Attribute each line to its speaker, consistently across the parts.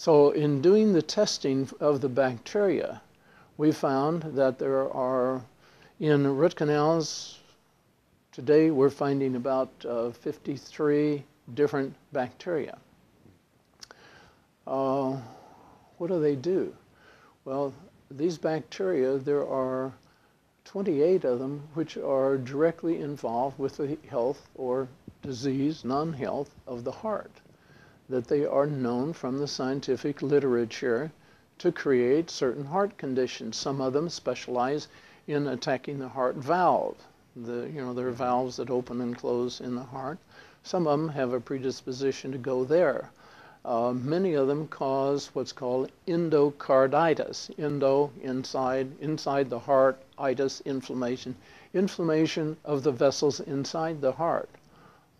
Speaker 1: So in doing the testing of the bacteria, we found that there are, in root canals, today we're finding about uh, 53 different bacteria. Uh, what do they do? Well, these bacteria, there are 28 of them which are directly involved with the health or disease, non-health of the heart. That they are known from the scientific literature to create certain heart conditions. Some of them specialize in attacking the heart valve. The, you know, there are valves that open and close in the heart. Some of them have a predisposition to go there. Uh, many of them cause what's called endocarditis. Endo, inside, inside the heart, itis, inflammation. Inflammation of the vessels inside the heart.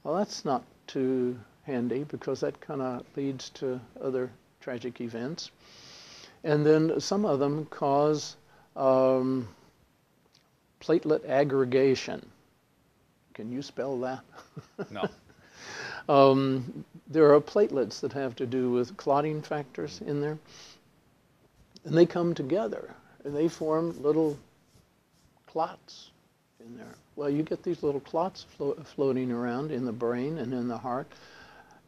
Speaker 1: Well, that's not too handy because that kind of leads to other tragic events. And then some of them cause um, platelet aggregation. Can you spell that?
Speaker 2: No.
Speaker 1: Um, there are platelets that have to do with clotting factors in there. And they come together and they form little clots in there. Well, you get these little clots flo floating around in the brain and in the heart.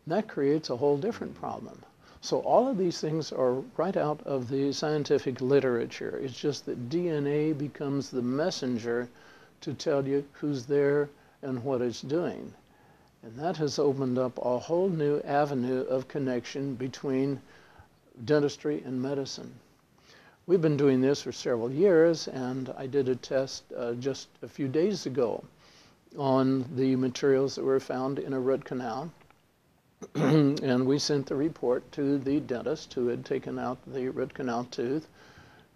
Speaker 1: That creates a whole different problem. So all of these things are right out of the scientific literature. It's just that DNA becomes the messenger to tell you who's there and what it's doing. And that has opened up a whole new avenue of connection between dentistry and medicine. We've been doing this for several years, and I did a test uh, just a few days ago on the materials that were found in a root canal. and we sent the report to the dentist who had taken out the root canal tooth.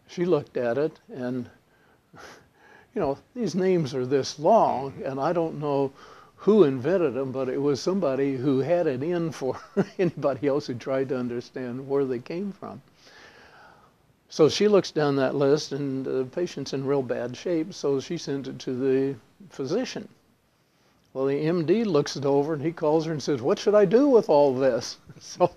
Speaker 1: She looked at it, and you know, these names are this long, and I don't know who invented them, but it was somebody who had it in for anybody else who tried to understand where they came from. So she looks down that list, and the patient's in real bad shape, so she sent it to the physician. Well, the MD looks it over, and he calls her and says, What should I do with all this? So,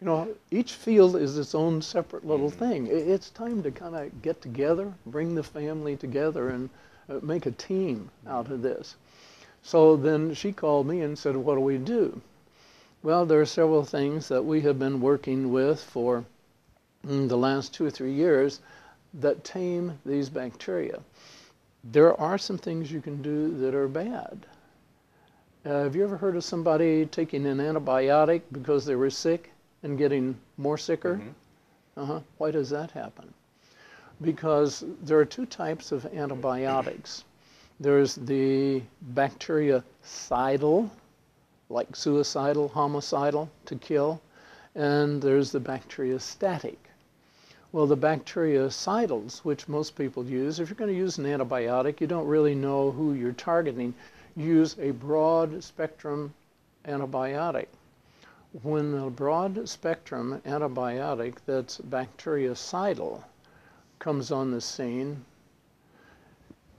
Speaker 1: you know, each field is its own separate little thing. It's time to kind of get together, bring the family together, and uh, make a team out of this. So then she called me and said, What do we do? Well, there are several things that we have been working with for mm, the last two or three years that tame these bacteria. There are some things you can do that are bad. Uh, have you ever heard of somebody taking an antibiotic because they were sick and getting more sicker? Mm-hmm. Uh-huh. Why does that happen? Because there are two types of antibiotics. There's the bactericidal, like suicidal, homicidal, to kill, and there's the bacteriostatic. Well, the bactericidals, which most people use, if you're going to use an antibiotic, you don't really know who you're targeting. Use a broad spectrum antibiotic. When a broad spectrum antibiotic that's bactericidal comes on the scene,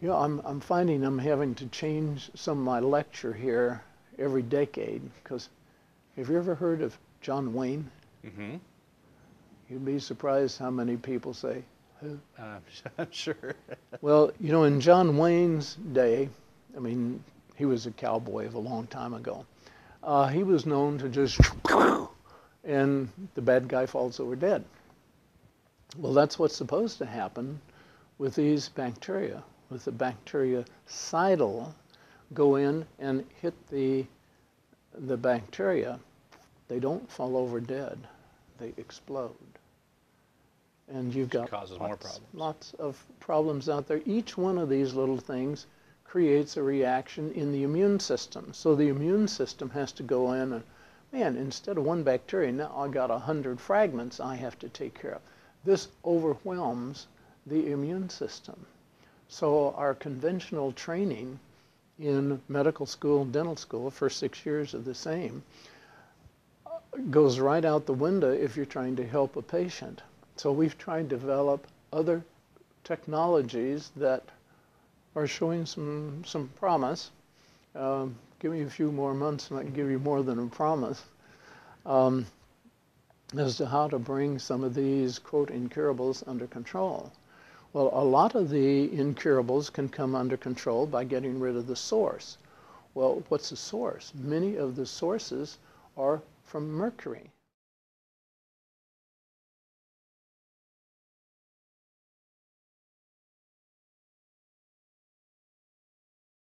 Speaker 1: you know, I'm, I'm finding I'm having to change some of my lecture here every decade because have you ever heard of John Wayne? Mm-hmm. You'd be surprised how many people say, who?
Speaker 2: Uh, I'm sure.
Speaker 1: well, you know, in John Wayne's day, I mean, he was a cowboy of a long time ago. Uh, he was known to just, and the bad guy falls over dead. Well, that's what's supposed to happen with these bacteria with the bactericidal go in and hit the, the bacteria, they don't fall over dead. They explode. And you've got
Speaker 2: causes
Speaker 1: lots,
Speaker 2: more problems.
Speaker 1: lots of problems out there. Each one of these little things creates a reaction in the immune system. So the immune system has to go in and, man, instead of one bacteria, now I got a hundred fragments I have to take care of. This overwhelms the immune system. So our conventional training in medical school, dental school, for six years are the same, goes right out the window if you're trying to help a patient. So we've tried to develop other technologies that are showing some, some promise. Um, give me a few more months and I can give you more than a promise. Um, as to how to bring some of these, quote, incurables under control. Well, a lot of the incurables can come under control by getting rid of the source. Well, what's the source? Many of the sources are from mercury.